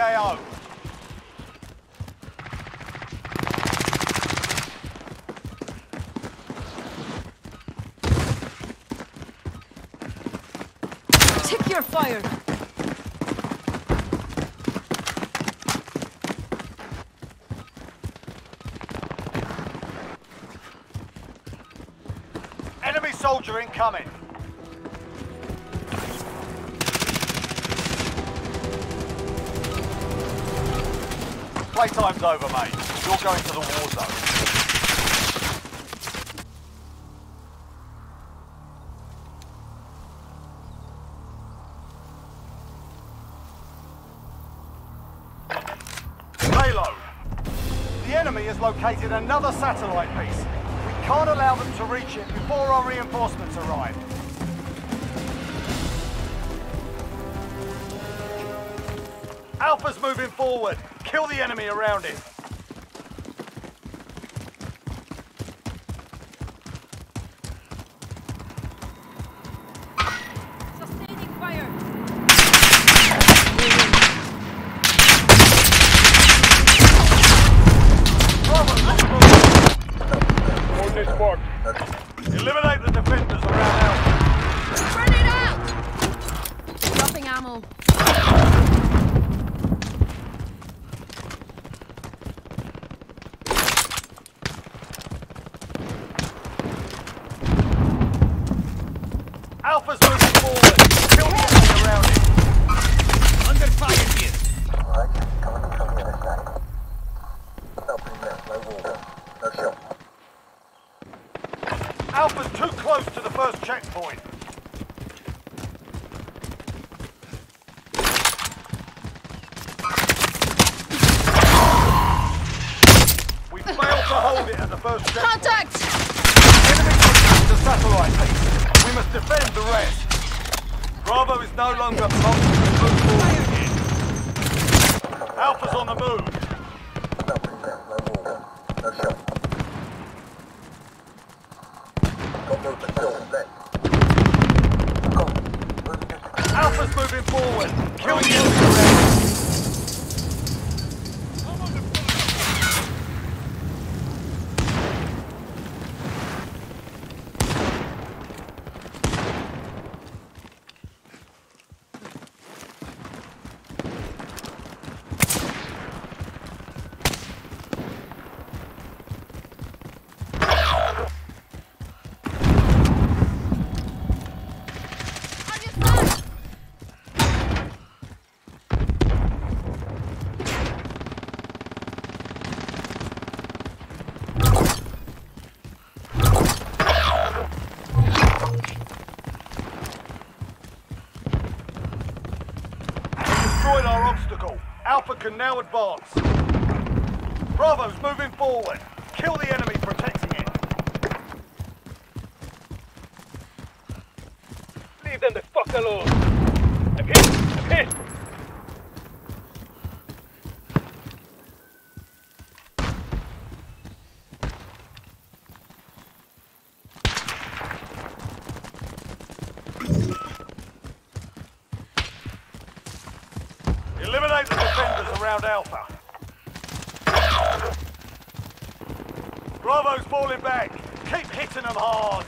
AO. Take your fire. Enemy soldier incoming. Playtime's over, mate. You're going to the war zone. Payload. The enemy has located another satellite piece. We can't allow them to reach it before our reinforcements arrive. Alpha's moving forward. Kill the enemy around it. Sustaining fire. Bravo, let's move. Coordinates marked. Eliminate the defenders around Alpha. Grenade out! Dropping ammo. Alpha's moving forward. Kill the enemy around it. Under fire here. Right, coming from the other side. Opening there, no water. No shot. Alpha's too close to the first checkpoint. We failed to hold it at the first checkpoint. Contact! Enemy contact the satellite piece. We must defend the rest. Bravo is no longer. Alpha's on the move. Opening there, no water. No shot. Got movement, still left. Got moving just Alpha's moving forward. Kill the enemy around. On your side! Destroyed our obstacle. Alpha can now advance. Bravo's moving forward. Kill the enemy protecting it. Leave them the fuck alone. I'm hit. I'm hit. Eliminate the defenders around Alpha. Bravo's falling back. Keep hitting them hard.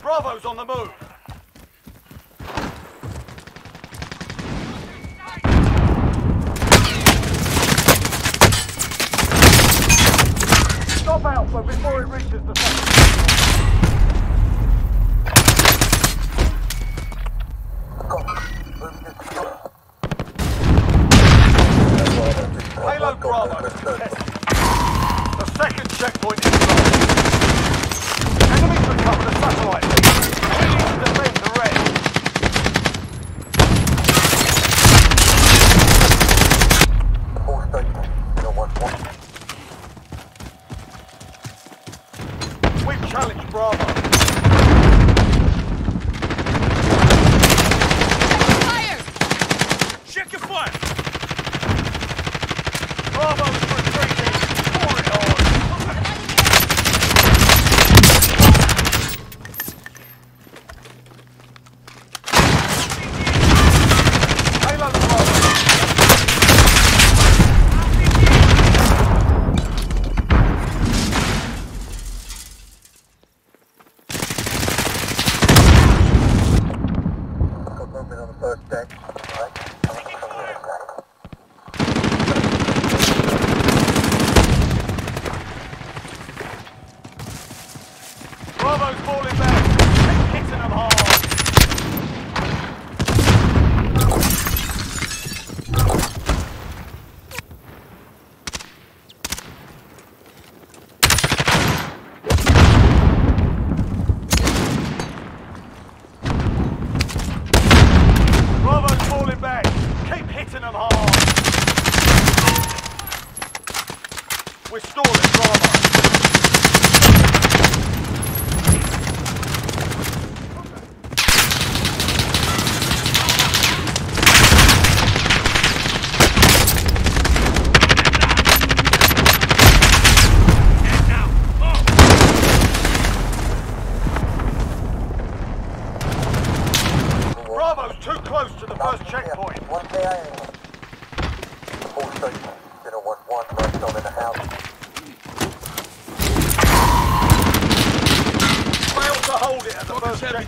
Bravo's on the move.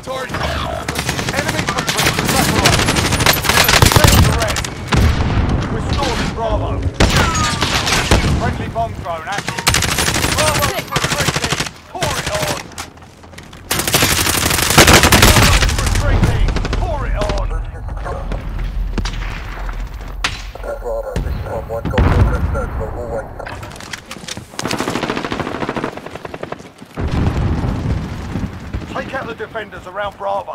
target. Enemy complete. Sucker on. Unit arrest. We're Bravo. Friendly bomb drone active. Bravo around Bravo.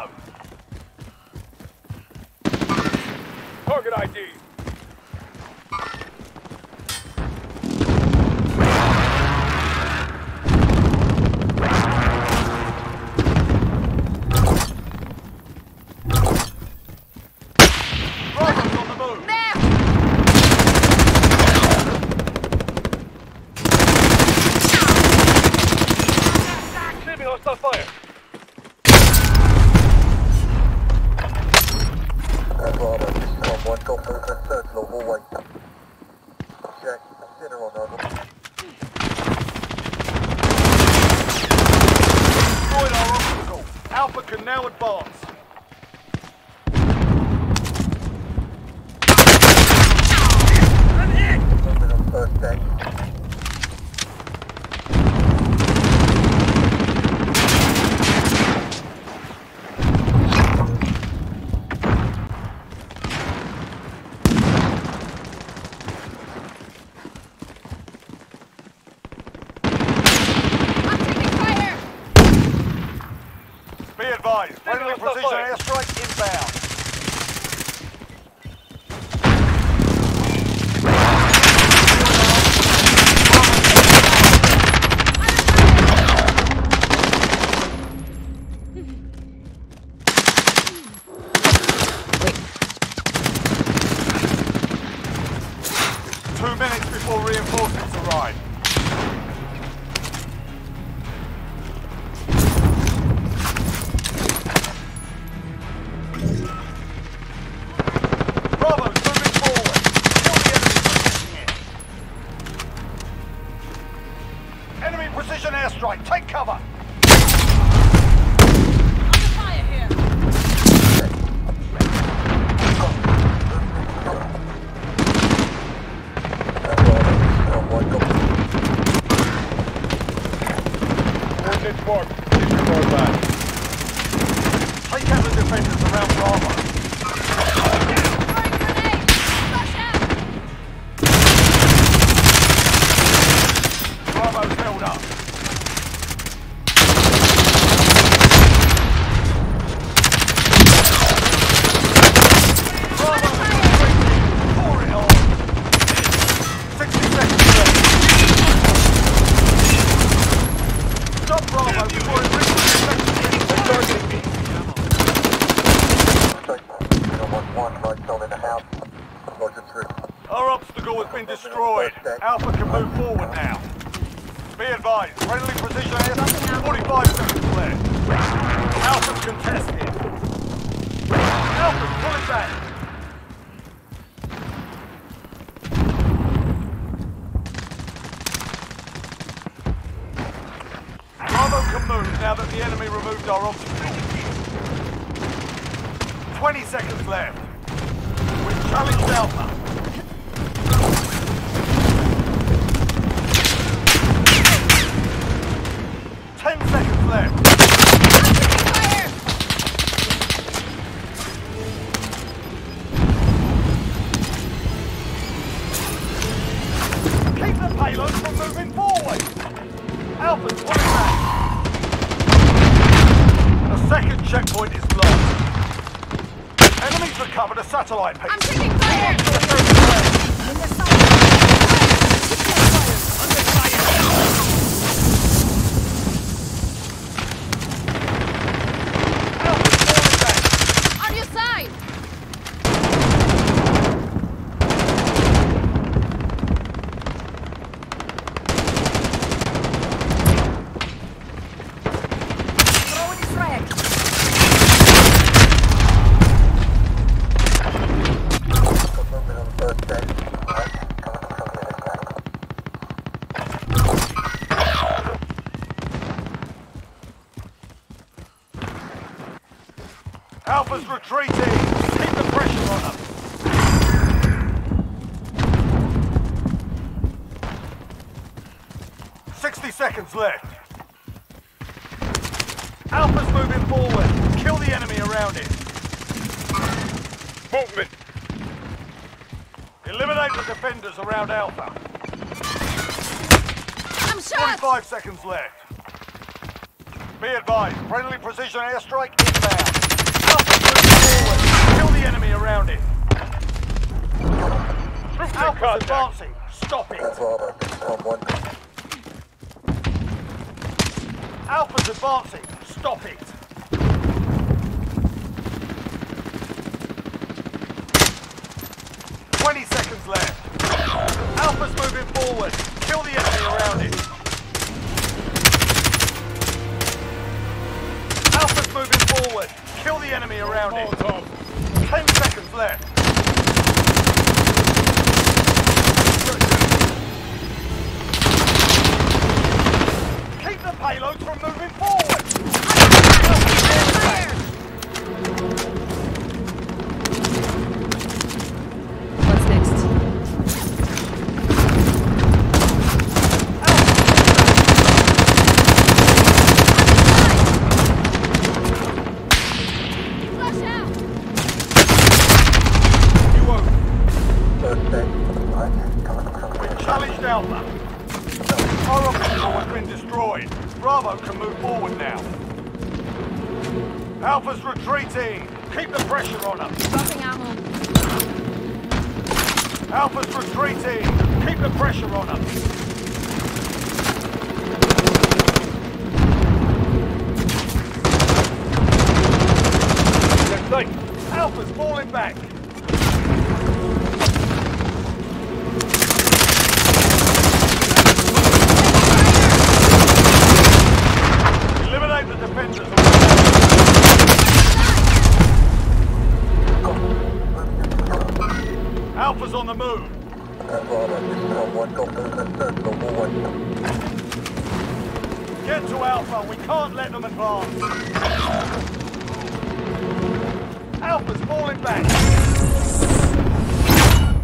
Help us move Alpha's on the move. Get to Alpha. We can't let them advance. Alpha's falling back.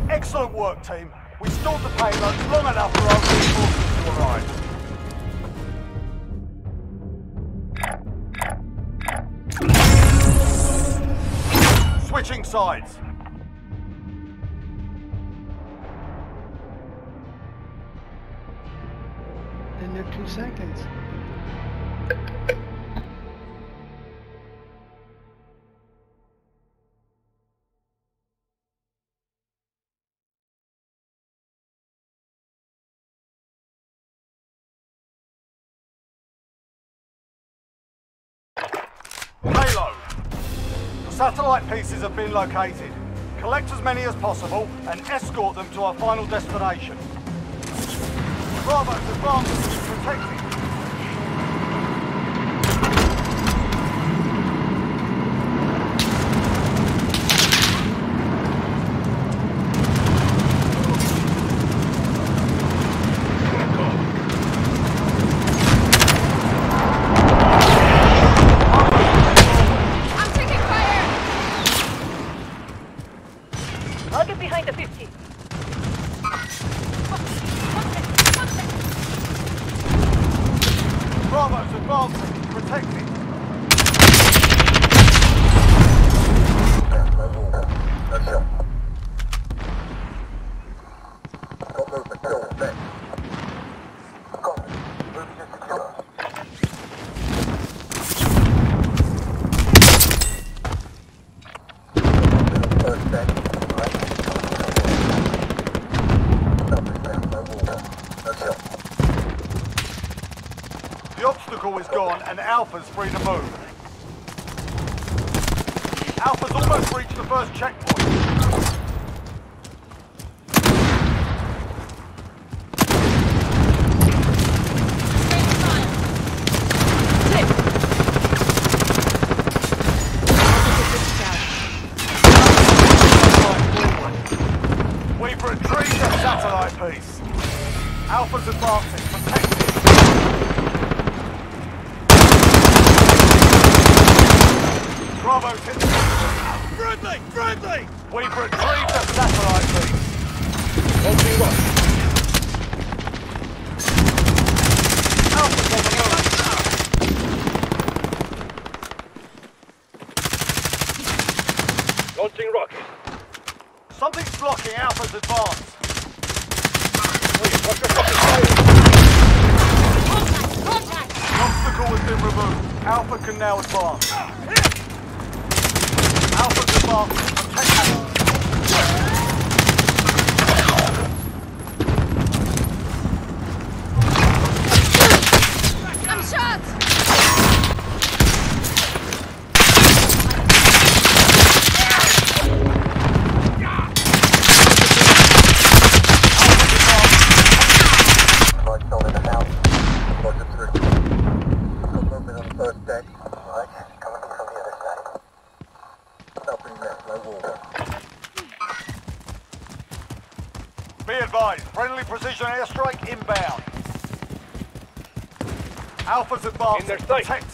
Excellent work, team. We stored the payloads long enough for our reinforcements to arrive. switching sides. few seconds. The satellite pieces have been located. Collect as many as possible and escort them to our final destination. Bravo, advance. Take me It's free to move. Launching rocket. Something's blocking Alpha's advance. Wait, watch your rocket fire. Contact! Contact! Obstacle has been removed. Alpha can now advance. Alpha's advance. I'm shot! In their sight.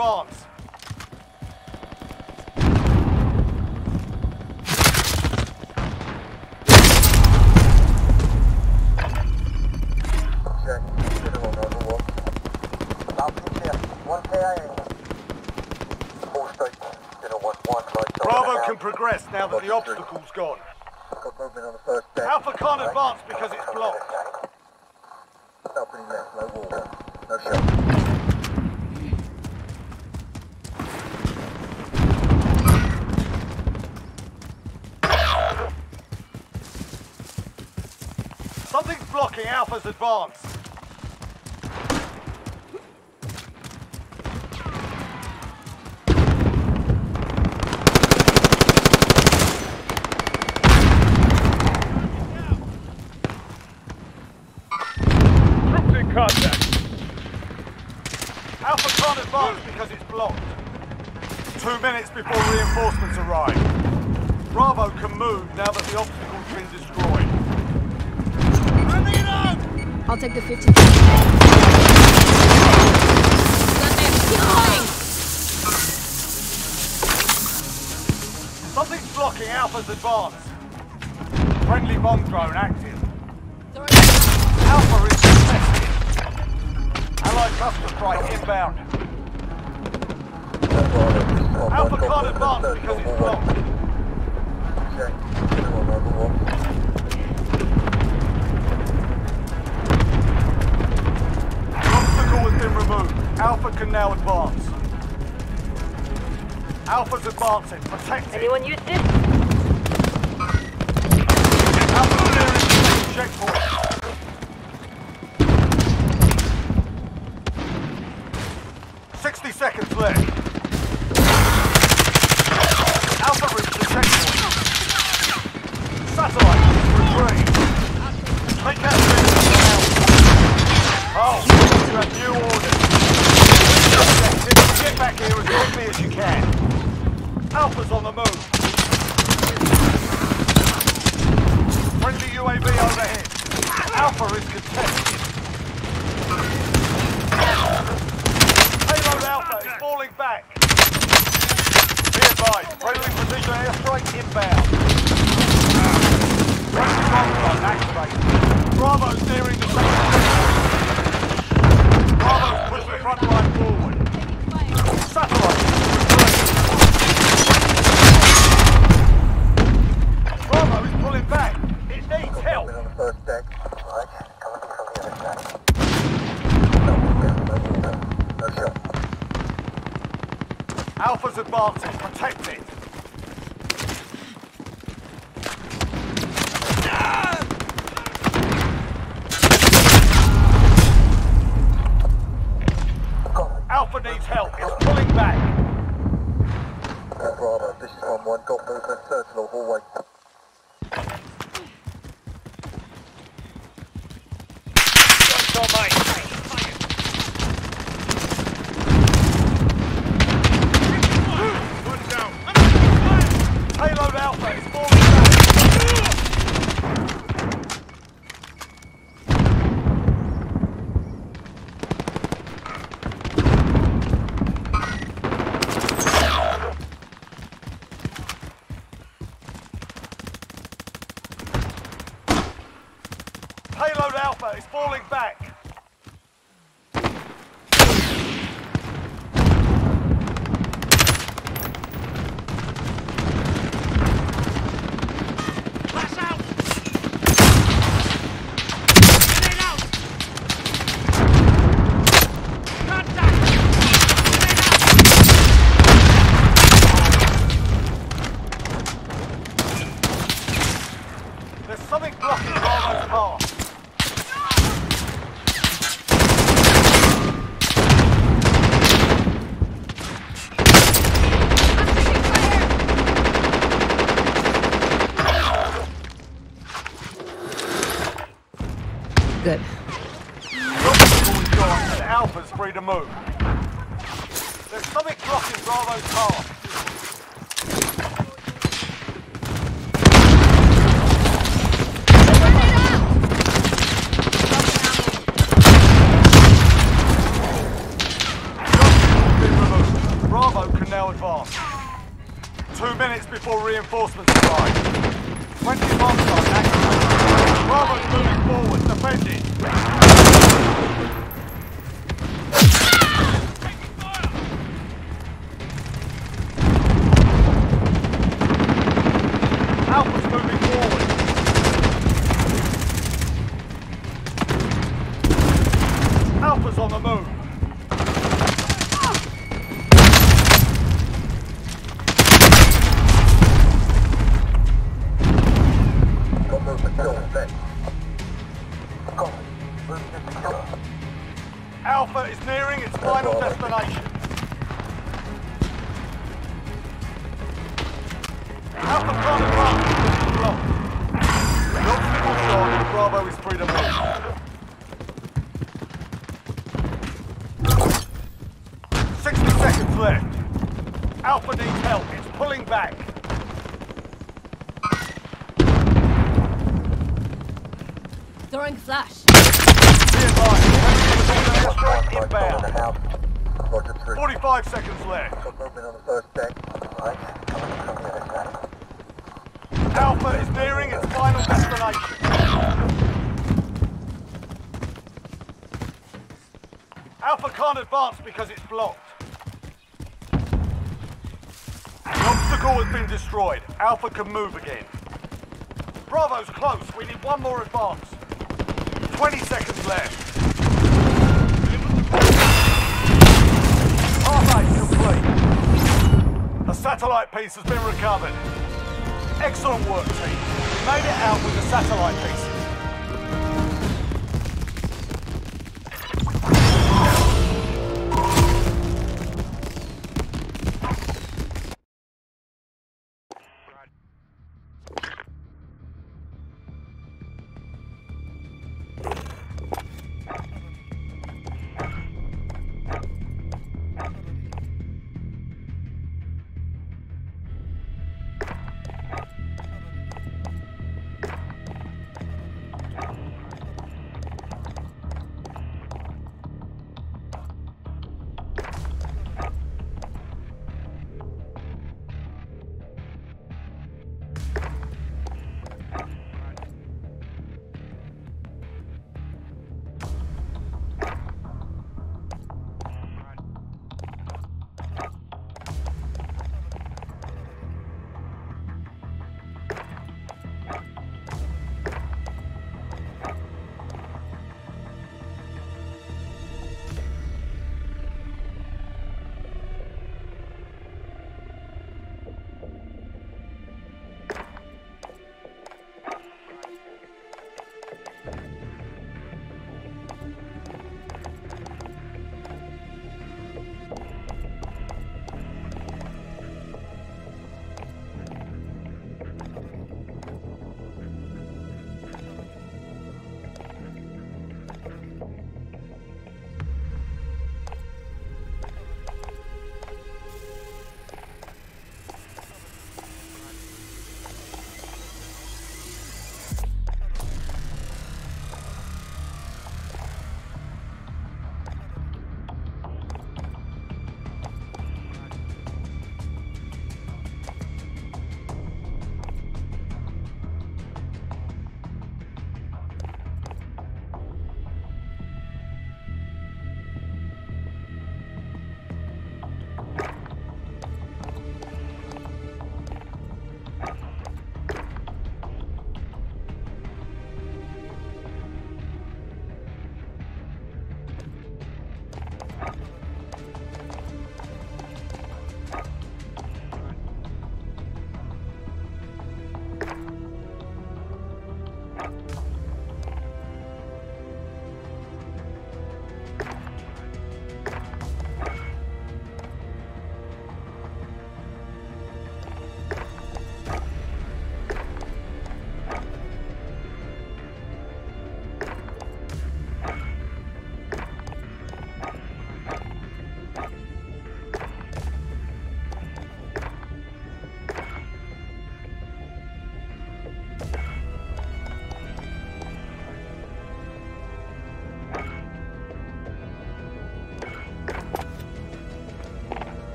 bomb. Something's blocking Alpha's advance. Friendly bomb drone active. Alpha is contested. Allied cluster strike inbound. Alpha can't advance because it's blocked. been removed. Alpha can now advance. Alpha's advancing. Protect. Anyone use this? Alpha can move again. Bravo's close. We need one more advance. 20 seconds left. Half-aid complete. The satellite piece has been recovered. Excellent work, team. Made it out with the satellite piece.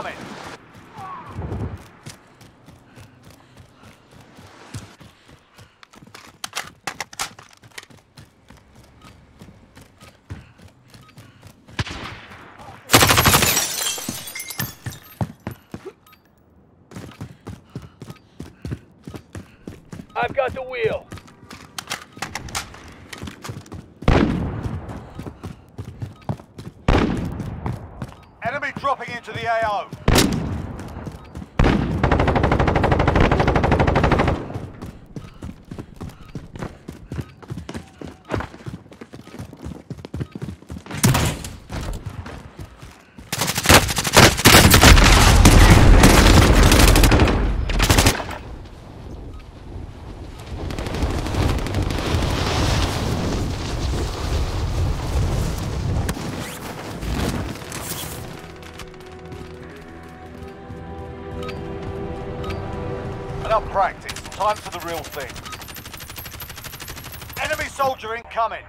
华北 little things. Enemy soldier incoming.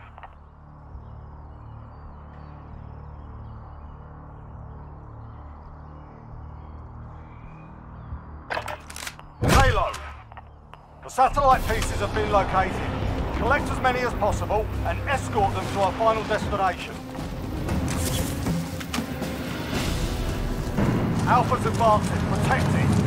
Payload. The satellite pieces have been located. Collect as many as possible and escort them to our final destination. Alpha's advancing. Protect it.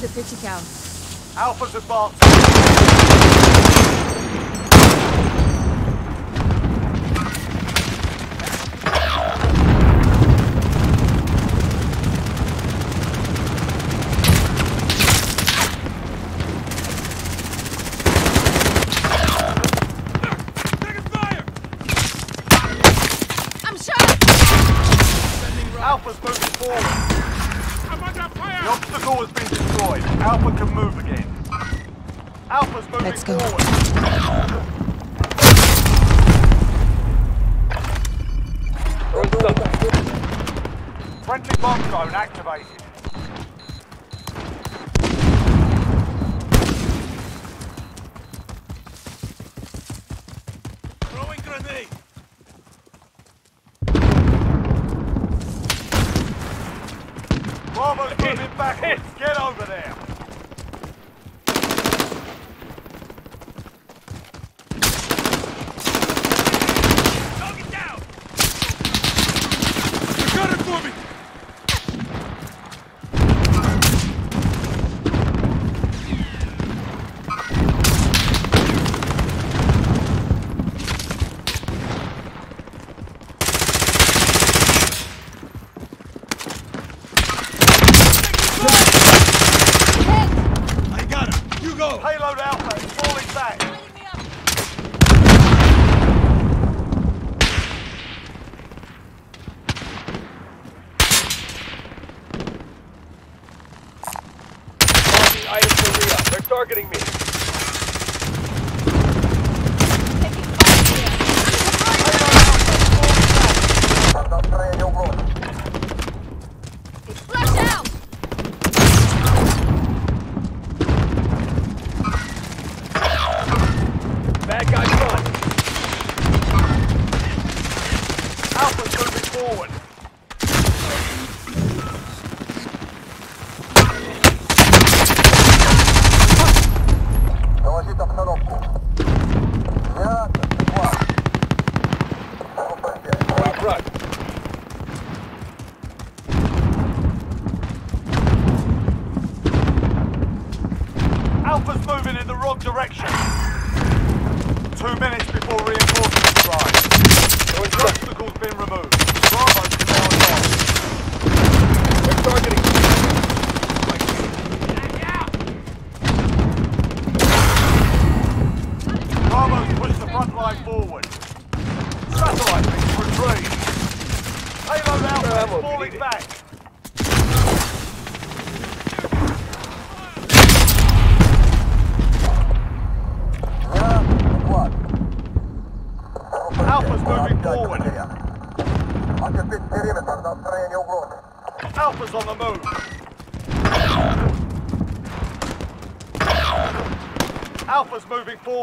the pitchy cow. Alpha's advancing. Bravo's moving backwards. Get over there.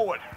forward.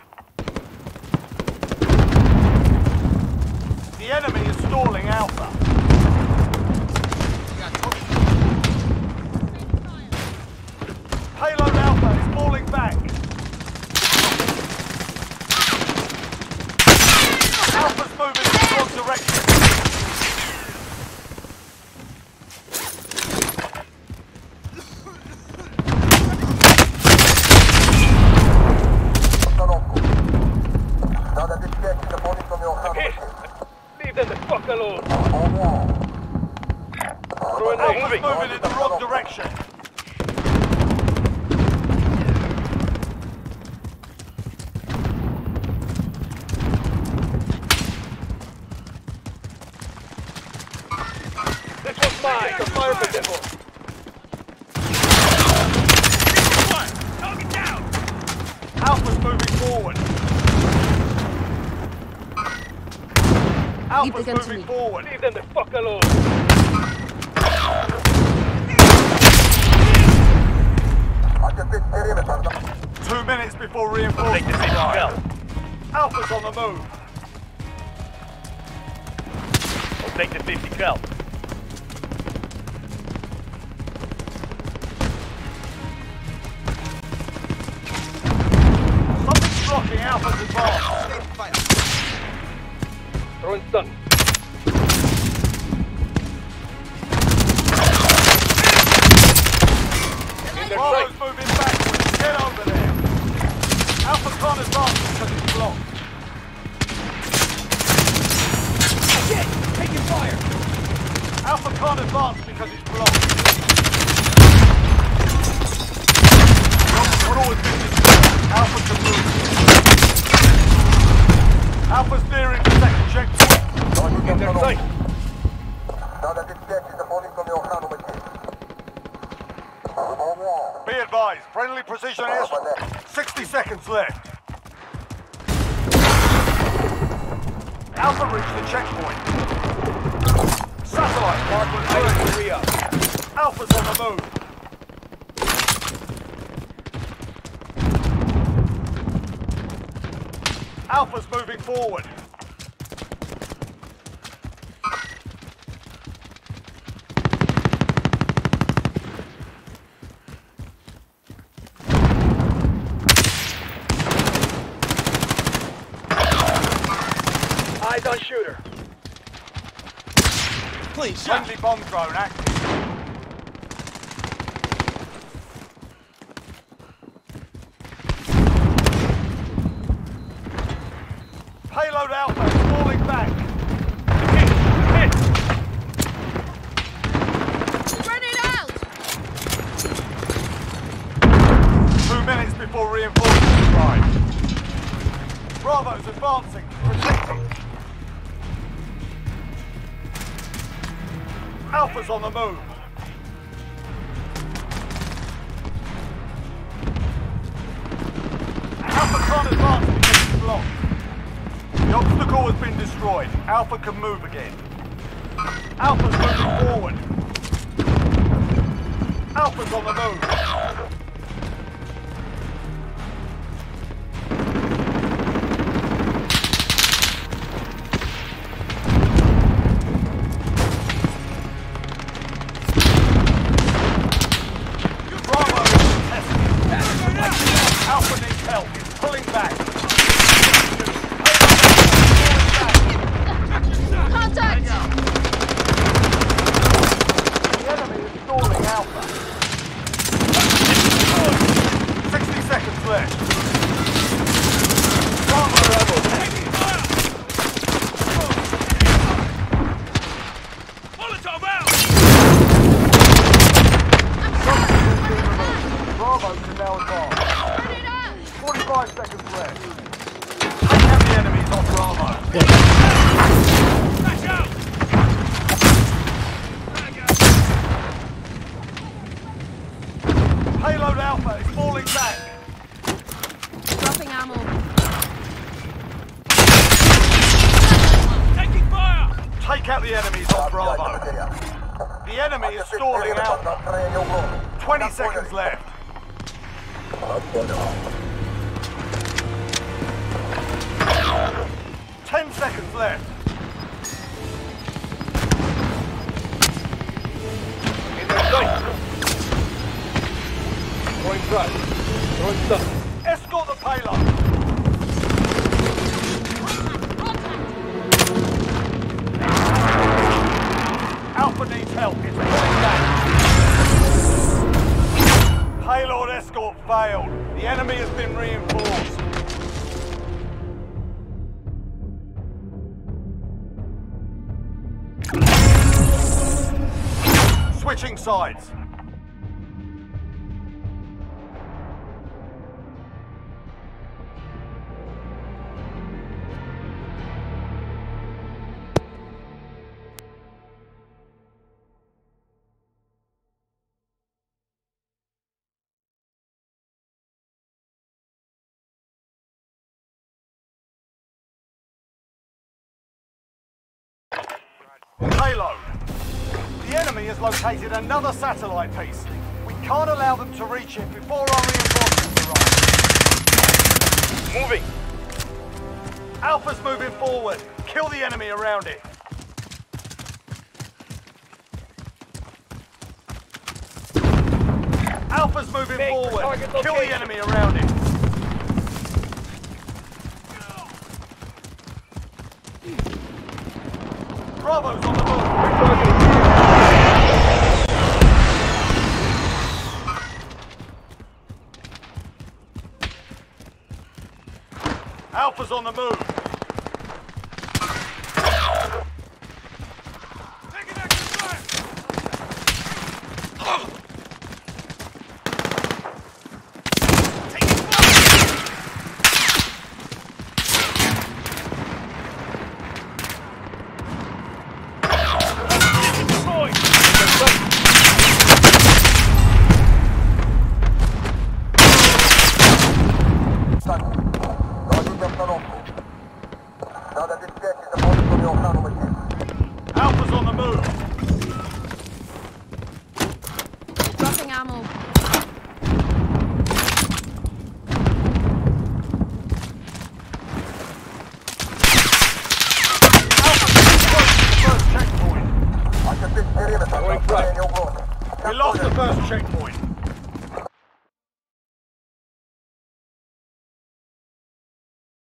Friendly bomb drone active. The obstacle has been destroyed. Alpha can move again. Alpha's moving forward. Alpha's on the move. The enemy is stalling out. 20 seconds left. 10 seconds left. In their sight. Throwing trash. Throwing stuff. Escort the payload. Alpha needs help. It's pulling back. Payload escort failed. The enemy has been reinforced. Switching sides. Located another satellite piece. We can't allow them to reach it before our reinforcements arrive. Moving. Alpha's moving forward. Kill the enemy around it. Alpha's moving the forward. Kill the enemy around it. Bravo's on the move. Target. Alpha's on the move.